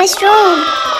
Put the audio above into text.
mushroom